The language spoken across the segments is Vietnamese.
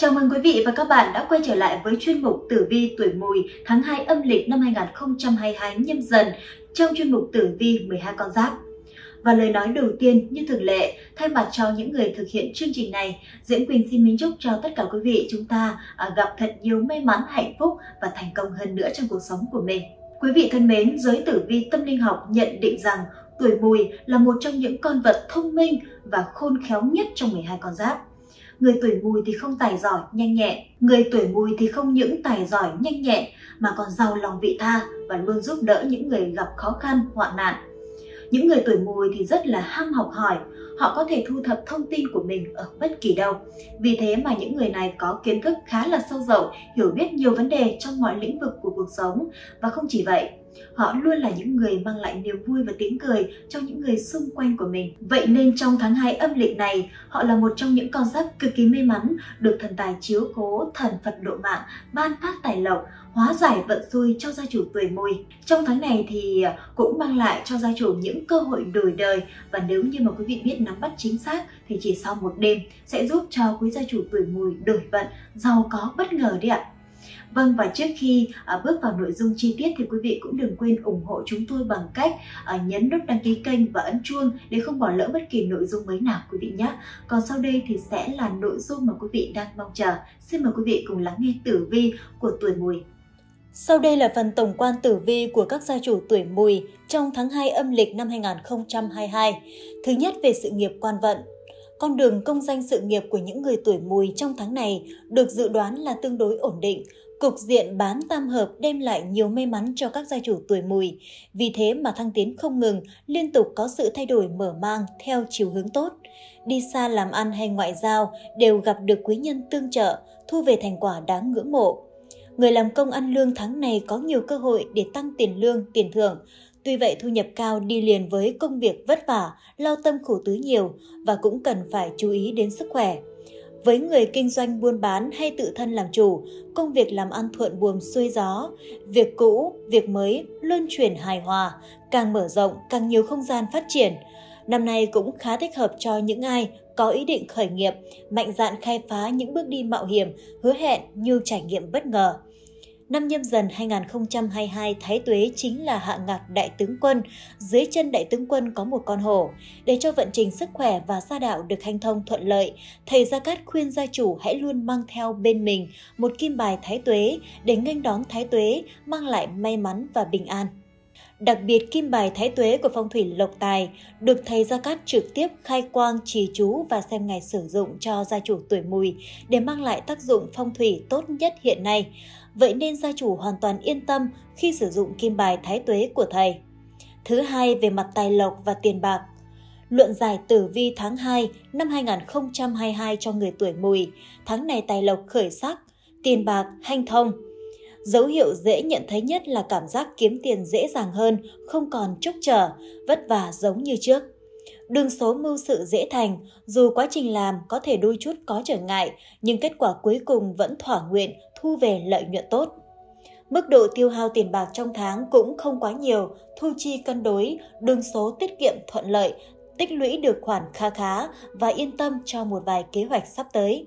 Chào mừng quý vị và các bạn đã quay trở lại với chuyên mục Tử vi tuổi Mùi tháng 2 âm lịch năm 2022 nhâm dần trong chuyên mục Tử vi 12 con giáp. Và lời nói đầu tiên như thường lệ, thay mặt cho những người thực hiện chương trình này, Diễm Quỳnh xin kính chúc cho tất cả quý vị chúng ta à, gặp thật nhiều may mắn, hạnh phúc và thành công hơn nữa trong cuộc sống của mình. Quý vị thân mến, giới tử vi tâm linh học nhận định rằng tuổi mùi là một trong những con vật thông minh và khôn khéo nhất trong 12 con giáp. Người tuổi mùi thì không tài giỏi, nhanh nhẹn. Người tuổi mùi thì không những tài giỏi, nhanh nhẹn mà còn giàu lòng vị tha và luôn giúp đỡ những người gặp khó khăn, hoạn nạn. Những người tuổi mùi thì rất là ham học hỏi, họ có thể thu thập thông tin của mình ở bất kỳ đâu. Vì thế mà những người này có kiến thức khá là sâu rộng, hiểu biết nhiều vấn đề trong mọi lĩnh vực của cuộc sống. Và không chỉ vậy, Họ luôn là những người mang lại niềm vui và tiếng cười cho những người xung quanh của mình. Vậy nên trong tháng 2 âm lịch này, họ là một trong những con giáp cực kỳ may mắn được thần tài chiếu cố thần Phật độ mạng ban phát tài lộc, hóa giải vận xui cho gia chủ tuổi mùi. Trong tháng này thì cũng mang lại cho gia chủ những cơ hội đổi đời và nếu như mà quý vị biết nắm bắt chính xác thì chỉ sau một đêm sẽ giúp cho quý gia chủ tuổi mùi đổi vận, giàu có bất ngờ đấy ạ. Vâng và trước khi à, bước vào nội dung chi tiết thì quý vị cũng đừng quên ủng hộ chúng tôi bằng cách à, nhấn nút đăng ký kênh và ấn chuông để không bỏ lỡ bất kỳ nội dung mới nào quý vị nhé. Còn sau đây thì sẽ là nội dung mà quý vị đang mong chờ. Xin mời quý vị cùng lắng nghe tử vi của tuổi mùi. Sau đây là phần tổng quan tử vi của các gia chủ tuổi mùi trong tháng 2 âm lịch năm 2022. Thứ nhất về sự nghiệp quan vận. Con đường công danh sự nghiệp của những người tuổi mùi trong tháng này được dự đoán là tương đối ổn định, Cục diện bán tam hợp đem lại nhiều may mắn cho các gia chủ tuổi mùi, vì thế mà thăng tiến không ngừng, liên tục có sự thay đổi mở mang theo chiều hướng tốt. Đi xa làm ăn hay ngoại giao đều gặp được quý nhân tương trợ, thu về thành quả đáng ngưỡng mộ. Người làm công ăn lương tháng này có nhiều cơ hội để tăng tiền lương, tiền thưởng. Tuy vậy thu nhập cao đi liền với công việc vất vả, lao tâm khổ tứ nhiều và cũng cần phải chú ý đến sức khỏe. Với người kinh doanh buôn bán hay tự thân làm chủ, công việc làm ăn thuận buồm xuôi gió, việc cũ, việc mới luôn chuyển hài hòa, càng mở rộng càng nhiều không gian phát triển. Năm nay cũng khá thích hợp cho những ai có ý định khởi nghiệp, mạnh dạn khai phá những bước đi mạo hiểm, hứa hẹn nhiều trải nghiệm bất ngờ. Năm nhâm dần 2022 Thái Tuế chính là hạ ngạc đại tướng quân, dưới chân đại tướng quân có một con hổ. Để cho vận trình sức khỏe và gia đạo được hành thông thuận lợi, thầy Gia Cát khuyên gia chủ hãy luôn mang theo bên mình một kim bài Thái Tuế để nghênh đón Thái Tuế, mang lại may mắn và bình an. Đặc biệt kim bài thái tuế của phong thủy lộc tài được thầy Gia Cát trực tiếp khai quang trì chú và xem ngày sử dụng cho gia chủ tuổi mùi để mang lại tác dụng phong thủy tốt nhất hiện nay vậy nên gia chủ hoàn toàn yên tâm khi sử dụng kim bài thái tuế của thầy. Thứ hai về mặt tài lộc và tiền bạc. Luận giải tử vi tháng 2 năm 2022 cho người tuổi mùi, tháng này tài lộc khởi sắc, tiền bạc hanh thông. Dấu hiệu dễ nhận thấy nhất là cảm giác kiếm tiền dễ dàng hơn, không còn trúc trở, vất vả giống như trước. Đường số mưu sự dễ thành, dù quá trình làm có thể đôi chút có trở ngại, nhưng kết quả cuối cùng vẫn thỏa nguyện, thu về lợi nhuận tốt. Mức độ tiêu hao tiền bạc trong tháng cũng không quá nhiều, thu chi cân đối, đường số tiết kiệm thuận lợi, tích lũy được khoản kha khá và yên tâm cho một vài kế hoạch sắp tới.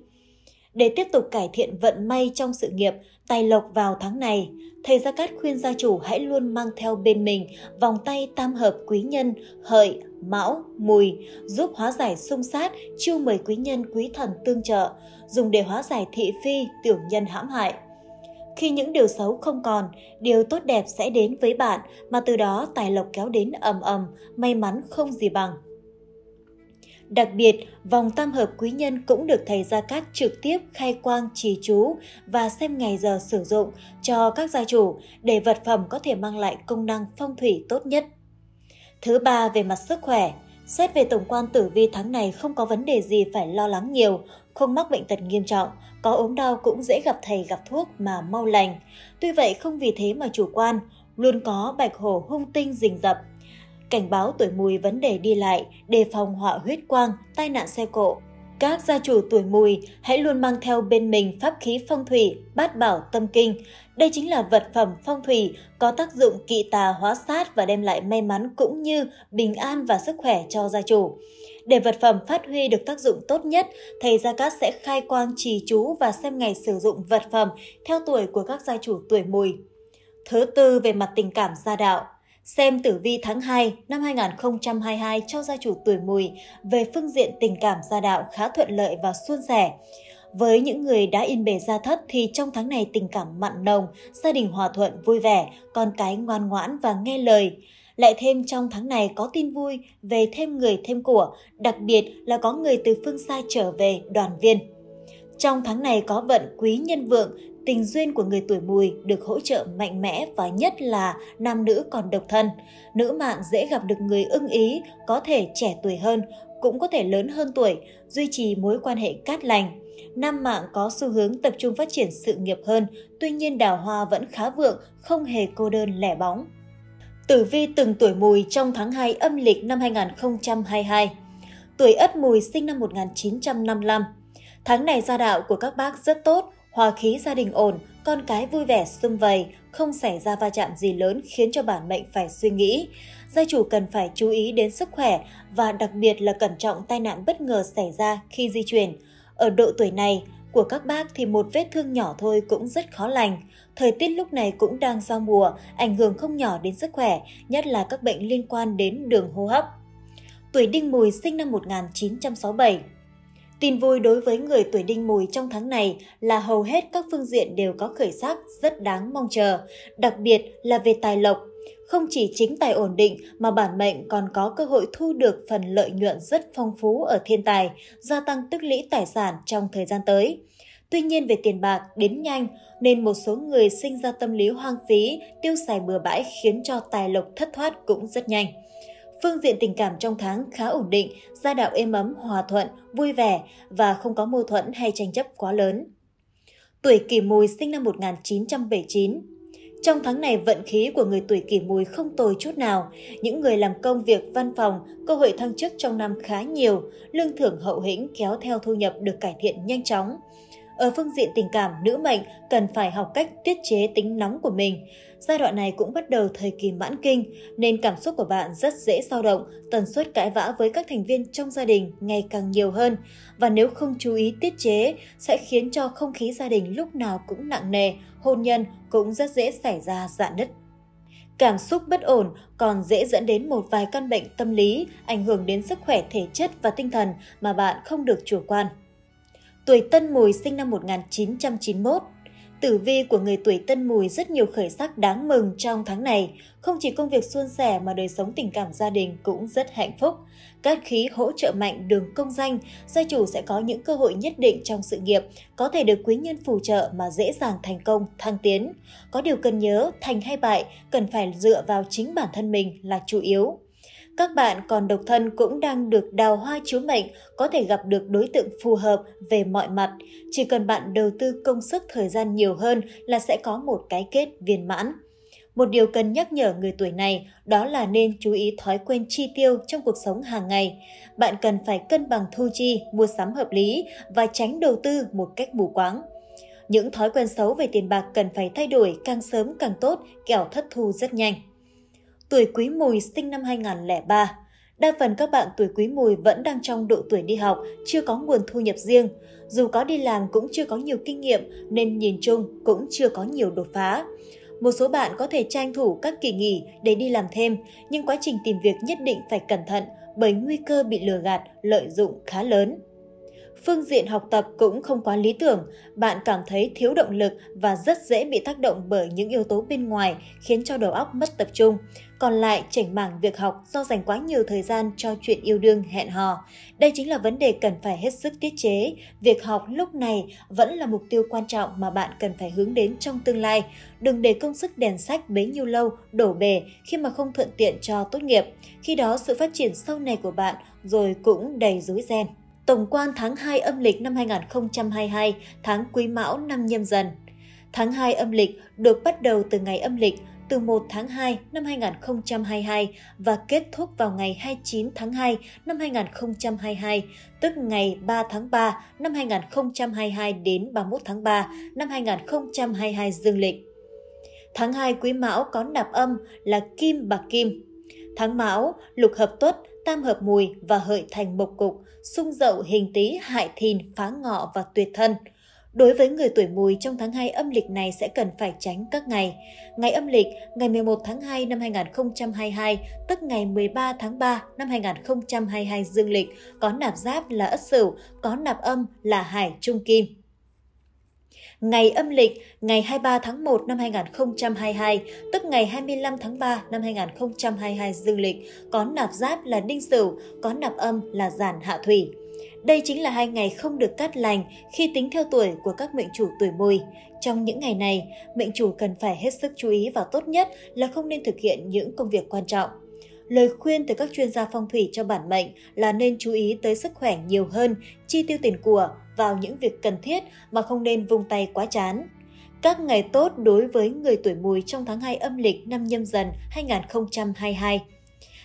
Để tiếp tục cải thiện vận may trong sự nghiệp, tài lộc vào tháng này, thầy Gia Cát khuyên gia chủ hãy luôn mang theo bên mình vòng tay tam hợp quý nhân, hợi, mão, mùi, giúp hóa giải xung sát, chiêu mời quý nhân quý thần tương trợ, dùng để hóa giải thị phi, tiểu nhân hãm hại. Khi những điều xấu không còn, điều tốt đẹp sẽ đến với bạn mà từ đó tài lộc kéo đến ầm ầm, may mắn không gì bằng. Đặc biệt, vòng tam hợp quý nhân cũng được thầy Gia Cát trực tiếp khai quang trì chú và xem ngày giờ sử dụng cho các gia chủ để vật phẩm có thể mang lại công năng phong thủy tốt nhất. Thứ ba về mặt sức khỏe, xét về tổng quan tử vi tháng này không có vấn đề gì phải lo lắng nhiều, không mắc bệnh tật nghiêm trọng, có ốm đau cũng dễ gặp thầy gặp thuốc mà mau lành. Tuy vậy không vì thế mà chủ quan, luôn có bạch hổ hung tinh rình rập, cảnh báo tuổi mùi vấn đề đi lại, đề phòng họa huyết quang, tai nạn xe cộ. Các gia chủ tuổi mùi hãy luôn mang theo bên mình pháp khí phong thủy, bát bảo tâm kinh. Đây chính là vật phẩm phong thủy có tác dụng kỵ tà hóa sát và đem lại may mắn cũng như bình an và sức khỏe cho gia chủ. Để vật phẩm phát huy được tác dụng tốt nhất, thầy Gia Cát sẽ khai quang trì chú và xem ngày sử dụng vật phẩm theo tuổi của các gia chủ tuổi mùi. Thứ tư về mặt tình cảm gia đạo. Xem tử vi tháng 2 năm 2022 cho gia chủ tuổi mùi về phương diện tình cảm gia đạo khá thuận lợi và suôn sẻ. Với những người đã in bề gia thất thì trong tháng này tình cảm mặn nồng, gia đình hòa thuận vui vẻ, con cái ngoan ngoãn và nghe lời. Lại thêm trong tháng này có tin vui về thêm người thêm của, đặc biệt là có người từ phương xa trở về đoàn viên. Trong tháng này có vận quý nhân vượng, tình duyên của người tuổi mùi được hỗ trợ mạnh mẽ và nhất là nam nữ còn độc thân. Nữ mạng dễ gặp được người ưng ý, có thể trẻ tuổi hơn, cũng có thể lớn hơn tuổi, duy trì mối quan hệ cát lành. Nam mạng có xu hướng tập trung phát triển sự nghiệp hơn, tuy nhiên đào hoa vẫn khá vượng, không hề cô đơn lẻ bóng. Tử vi từng tuổi mùi trong tháng 2 âm lịch năm 2022 Tuổi Ất Mùi sinh năm 1955 Tháng này gia đạo của các bác rất tốt, hòa khí gia đình ổn, con cái vui vẻ sum vầy, không xảy ra va chạm gì lớn khiến cho bản mệnh phải suy nghĩ. Gia chủ cần phải chú ý đến sức khỏe và đặc biệt là cẩn trọng tai nạn bất ngờ xảy ra khi di chuyển. Ở độ tuổi này, của các bác thì một vết thương nhỏ thôi cũng rất khó lành. Thời tiết lúc này cũng đang giao mùa, ảnh hưởng không nhỏ đến sức khỏe, nhất là các bệnh liên quan đến đường hô hấp. Tuổi Đinh Mùi sinh năm 1967 Tin vui đối với người tuổi đinh mùi trong tháng này là hầu hết các phương diện đều có khởi sắc rất đáng mong chờ, đặc biệt là về tài lộc. Không chỉ chính tài ổn định mà bản mệnh còn có cơ hội thu được phần lợi nhuận rất phong phú ở thiên tài, gia tăng tích lũy tài sản trong thời gian tới. Tuy nhiên về tiền bạc đến nhanh nên một số người sinh ra tâm lý hoang phí, tiêu xài bừa bãi khiến cho tài lộc thất thoát cũng rất nhanh. Phương diện tình cảm trong tháng khá ổn định, gia đạo êm ấm, hòa thuận, vui vẻ và không có mâu thuẫn hay tranh chấp quá lớn. Tuổi kỷ mùi sinh năm 1979 trong tháng này, vận khí của người tuổi kỷ mùi không tồi chút nào. Những người làm công việc văn phòng, cơ hội thăng chức trong năm khá nhiều, lương thưởng hậu hĩnh kéo theo thu nhập được cải thiện nhanh chóng. Ở phương diện tình cảm, nữ mệnh cần phải học cách tiết chế tính nóng của mình. Giai đoạn này cũng bắt đầu thời kỳ mãn kinh, nên cảm xúc của bạn rất dễ dao động, tần suất cãi vã với các thành viên trong gia đình ngày càng nhiều hơn. Và nếu không chú ý tiết chế, sẽ khiến cho không khí gia đình lúc nào cũng nặng nề, hôn nhân cũng rất dễ xảy ra dạn nứt. Cảm xúc bất ổn còn dễ dẫn đến một vài căn bệnh tâm lý, ảnh hưởng đến sức khỏe thể chất và tinh thần mà bạn không được chủ quan. Tuổi Tân Mùi sinh năm 1991 Tử vi của người tuổi Tân Mùi rất nhiều khởi sắc đáng mừng trong tháng này. Không chỉ công việc suôn sẻ mà đời sống tình cảm gia đình cũng rất hạnh phúc. Các khí hỗ trợ mạnh đường công danh, gia chủ sẽ có những cơ hội nhất định trong sự nghiệp, có thể được quý nhân phù trợ mà dễ dàng thành công, thăng tiến. Có điều cần nhớ, thành hay bại, cần phải dựa vào chính bản thân mình là chủ yếu. Các bạn còn độc thân cũng đang được đào hoa chiếu mệnh, có thể gặp được đối tượng phù hợp về mọi mặt. Chỉ cần bạn đầu tư công sức thời gian nhiều hơn là sẽ có một cái kết viên mãn. Một điều cần nhắc nhở người tuổi này đó là nên chú ý thói quen chi tiêu trong cuộc sống hàng ngày. Bạn cần phải cân bằng thu chi, mua sắm hợp lý và tránh đầu tư một cách mù quáng. Những thói quen xấu về tiền bạc cần phải thay đổi càng sớm càng tốt, kẻo thất thu rất nhanh tuổi quý mùi sinh năm 2003. Đa phần các bạn tuổi quý mùi vẫn đang trong độ tuổi đi học, chưa có nguồn thu nhập riêng. Dù có đi làm cũng chưa có nhiều kinh nghiệm nên nhìn chung cũng chưa có nhiều đột phá. Một số bạn có thể tranh thủ các kỳ nghỉ để đi làm thêm, nhưng quá trình tìm việc nhất định phải cẩn thận bởi nguy cơ bị lừa gạt, lợi dụng khá lớn. Phương diện học tập cũng không quá lý tưởng, bạn cảm thấy thiếu động lực và rất dễ bị tác động bởi những yếu tố bên ngoài khiến cho đầu óc mất tập trung. Còn lại, chảnh mảng việc học do dành quá nhiều thời gian cho chuyện yêu đương hẹn hò. Đây chính là vấn đề cần phải hết sức tiết chế. Việc học lúc này vẫn là mục tiêu quan trọng mà bạn cần phải hướng đến trong tương lai. Đừng để công sức đèn sách bấy nhiêu lâu đổ bể khi mà không thuận tiện cho tốt nghiệp. Khi đó sự phát triển sau này của bạn rồi cũng đầy rối ren. Tổng quan tháng 2 âm lịch năm 2022, tháng Quý Mão năm Nhâm Dần. Tháng 2 âm lịch được bắt đầu từ ngày âm lịch từ 1 tháng 2 năm 2022 và kết thúc vào ngày 29 tháng 2 năm 2022, tức ngày 3 tháng 3 năm 2022 đến 31 tháng 3 năm 2022 dương lịch. Tháng 2 Quý Mão có nạp âm là Kim bạc Kim. Tháng Mão, lục hợp tuất, tam hợp mùi và hợi thành mộc cục, xung dậu hình tý hại thìn phá ngọ và tuyệt thân – Đối với người tuổi mùi trong tháng 2 âm lịch này sẽ cần phải tránh các ngày. Ngày âm lịch, ngày 11 tháng 2 năm 2022, tức ngày 13 tháng 3 năm 2022 dương lịch, có nạp giáp là Ất Sửu, có nạp âm là Hải Trung Kim. Ngày âm lịch, ngày 23 tháng 1 năm 2022, tức ngày 25 tháng 3 năm 2022 dương lịch, có nạp giáp là Đinh Sửu, có nạp âm là Giản Hạ Thủy. Đây chính là hai ngày không được cắt lành khi tính theo tuổi của các mệnh chủ tuổi mùi. Trong những ngày này, mệnh chủ cần phải hết sức chú ý và tốt nhất là không nên thực hiện những công việc quan trọng. Lời khuyên từ các chuyên gia phong thủy cho bản mệnh là nên chú ý tới sức khỏe nhiều hơn, chi tiêu tiền của vào những việc cần thiết mà không nên vung tay quá chán. Các ngày tốt đối với người tuổi mùi trong tháng 2 âm lịch năm nhâm dần 2022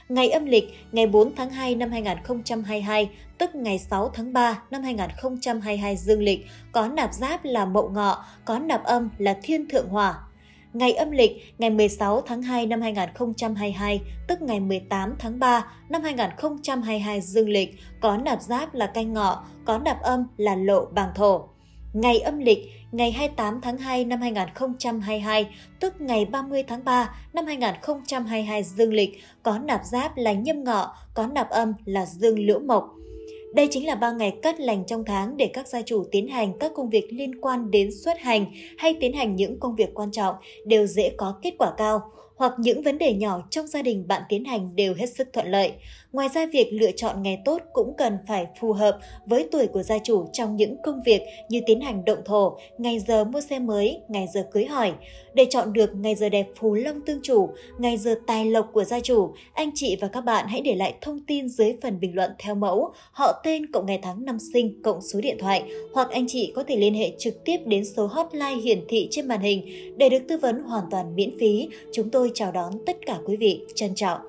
Ngày âm lịch ngày 4 tháng 2 năm 2022, tức ngày 6 tháng 3 năm 2022 dương lịch, có nạp giáp là mậu ngọ, có nạp âm là thiên thượng hỏa. Ngày âm lịch ngày 16 tháng 2 năm 2022, tức ngày 18 tháng 3 năm 2022 dương lịch, có nạp giáp là canh ngọ, có nạp âm là lộ bàng thổ. Ngày âm lịch ngày 28 tháng 2 năm 2022, tức ngày 30 tháng 3 năm 2022 dương lịch, có nạp giáp là nhâm ngọ, có nạp âm là dương liễu mộc. Đây chính là 3 ngày cắt lành trong tháng để các gia chủ tiến hành các công việc liên quan đến xuất hành hay tiến hành những công việc quan trọng đều dễ có kết quả cao hoặc những vấn đề nhỏ trong gia đình bạn tiến hành đều hết sức thuận lợi. Ngoài ra việc lựa chọn ngày tốt cũng cần phải phù hợp với tuổi của gia chủ trong những công việc như tiến hành động thổ, ngày giờ mua xe mới, ngày giờ cưới hỏi. Để chọn được ngày giờ đẹp phù long tương chủ, ngày giờ tài lộc của gia chủ, anh chị và các bạn hãy để lại thông tin dưới phần bình luận theo mẫu, họ tên cộng ngày tháng năm sinh cộng số điện thoại hoặc anh chị có thể liên hệ trực tiếp đến số hotline hiển thị trên màn hình để được tư vấn hoàn toàn miễn phí. Chúng tôi tôi chào đón tất cả quý vị. Trân trọng.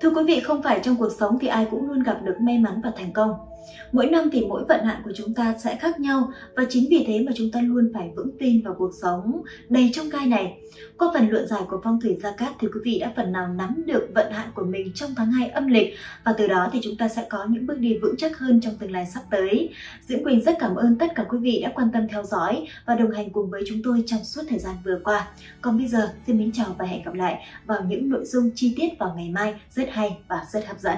Thưa quý vị, không phải trong cuộc sống thì ai cũng luôn gặp được may mắn và thành công. Mỗi năm thì mỗi vận hạn của chúng ta sẽ khác nhau và chính vì thế mà chúng ta luôn phải vững tin vào cuộc sống đầy trong gai này. Qua phần luận giải của phong thủy Gia Cát thì quý vị đã phần nào nắm được vận hạn của mình trong tháng 2 âm lịch và từ đó thì chúng ta sẽ có những bước đi vững chắc hơn trong tương lai sắp tới. Diễm Quỳnh rất cảm ơn tất cả quý vị đã quan tâm theo dõi và đồng hành cùng với chúng tôi trong suốt thời gian vừa qua. Còn bây giờ, xin mến chào và hẹn gặp lại vào những nội dung chi tiết vào ngày mai rất hay và rất hấp dẫn.